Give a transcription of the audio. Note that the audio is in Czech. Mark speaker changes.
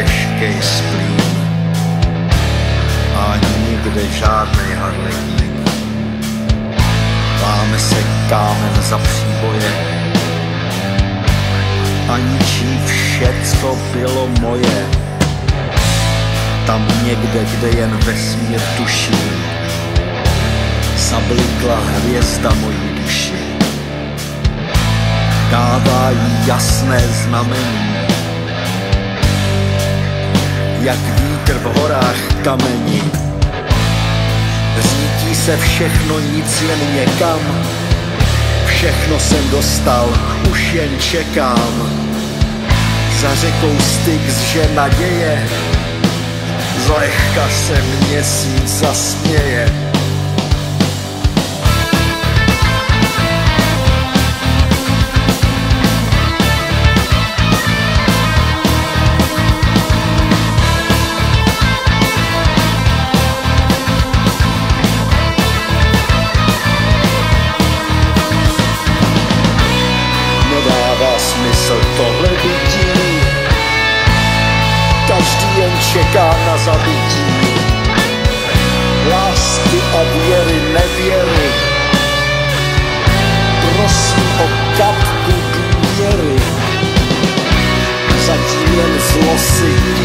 Speaker 1: těžký splín a nikde žádný harlekín. Láme se kámen za příboje a ničí vše, co bylo moje. Tam někde, kde jen vesmír tuší, zablikla hvězda mojí duši. Dává jí jasné znamení, jak vítr v horách kamení. Řítí se všechno, nic jen někam, všechno jsem dostal, už jen čekám. Za řekou Styx, že naděje, zlehka se měsíc zasměje. Zabití. Lásky a věry, nevěry. Prosím o kapku důvěry. Zatím jen zlo si